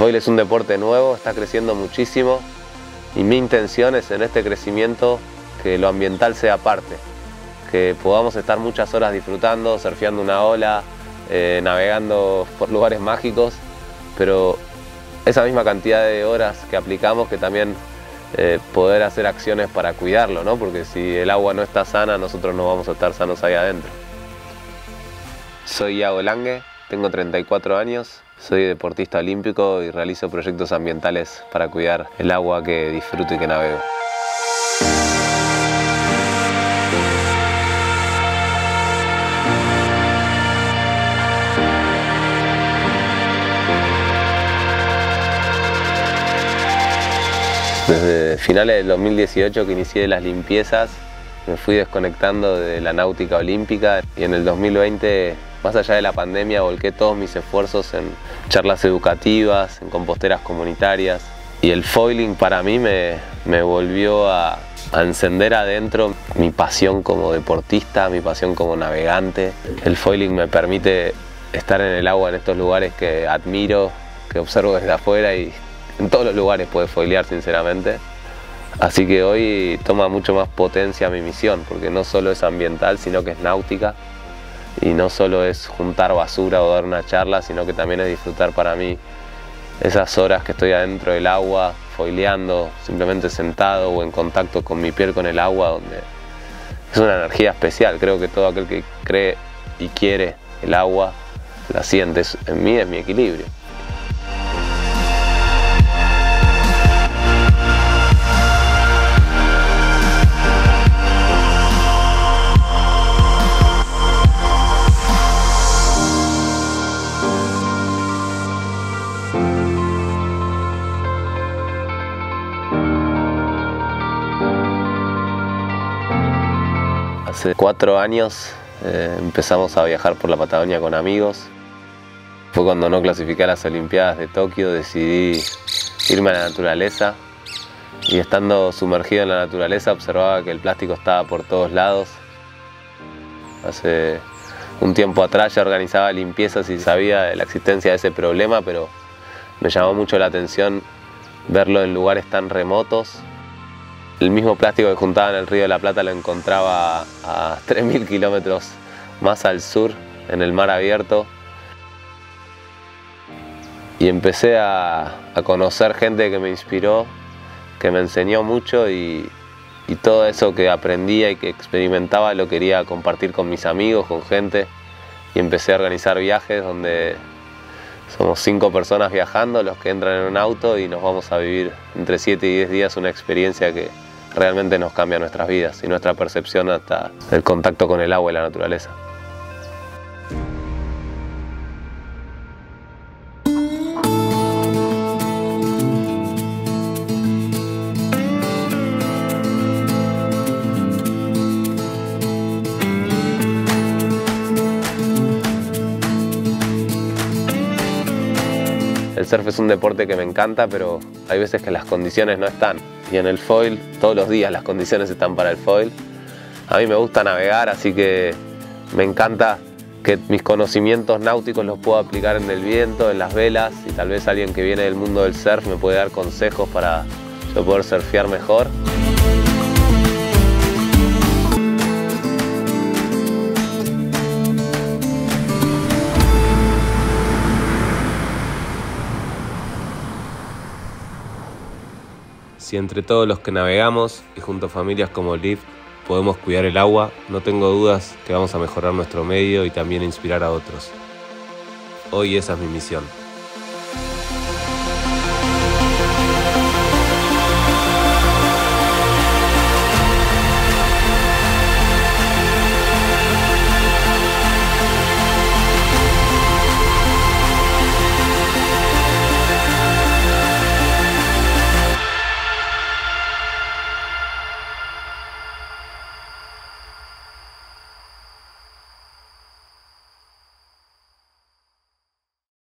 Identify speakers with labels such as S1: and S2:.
S1: Foil es un deporte nuevo, está creciendo muchísimo y mi intención es en este crecimiento que lo ambiental sea parte, que podamos estar muchas horas disfrutando, surfeando una ola, eh, navegando por lugares mágicos, pero esa misma cantidad de horas que aplicamos que también eh, poder hacer acciones para cuidarlo, ¿no? porque si el agua no está sana, nosotros no vamos a estar sanos ahí adentro. Soy Iago Lange, tengo 34 años, soy deportista olímpico y realizo proyectos ambientales para cuidar el agua que disfruto y que navego. Desde finales del 2018 que inicié las limpiezas, me fui desconectando de la náutica olímpica y en el 2020, más allá de la pandemia, volqué todos mis esfuerzos en charlas educativas, en composteras comunitarias y el foiling para mí me, volvió a, a encender adentro mi pasión como deportista, mi pasión como navegante. El foiling me permite estar en el agua en estos lugares que admiro, que observo desde afuera y en todos los lugares puede foilear sinceramente. Así que hoy toma mucho más potencia mi misión, porque no solo es ambiental, sino que es náutica. Y no solo es juntar basura o dar una charla, sino que también es disfrutar para mí esas horas que estoy adentro del agua, foileando, simplemente sentado o en contacto con mi piel con el agua, donde es una energía especial. Creo que todo aquel que cree y quiere el agua, la siente. En mí es mi equilibrio. Hace cuatro años eh, empezamos a viajar por la Patagonia con amigos. Fue cuando no clasifiqué a las Olimpiadas de Tokio, decidí irme a la naturaleza y estando sumergido en la naturaleza observaba que el plástico estaba por todos lados. Hace un tiempo atrás ya organizaba limpiezas y sabía de la existencia de ese problema, pero me llamó mucho la atención verlo en lugares tan remotos el mismo plástico que juntaba en el río de la Plata lo encontraba a 3.000 kilómetros más al sur, en el mar abierto. Y empecé a, conocer gente que me inspiró, que me enseñó mucho y, y todo eso que aprendía y que experimentaba lo quería compartir con mis amigos, con gente. Y empecé a organizar viajes donde somos cinco personas viajando, los que entran en un auto y nos vamos a vivir entre 7 y 10 días una experiencia que, realmente nos cambia nuestras vidas y nuestra percepción hasta el contacto con el agua y la naturaleza. El surf es un deporte que me encanta, pero hay veces que las condiciones no están y en el foil todos los días las condiciones están para el foil. A mí me gusta navegar, así que me encanta que mis conocimientos náuticos los puedo aplicar en el viento, en las velas y tal vez alguien que viene del mundo del surf me puede dar consejos para yo poder surfear mejor. Si entre todos los que navegamos y junto a familias como Lift podemos cuidar el agua, no tengo dudas que vamos a mejorar nuestro medio y también inspirar a otros. Hoy esa es mi misión.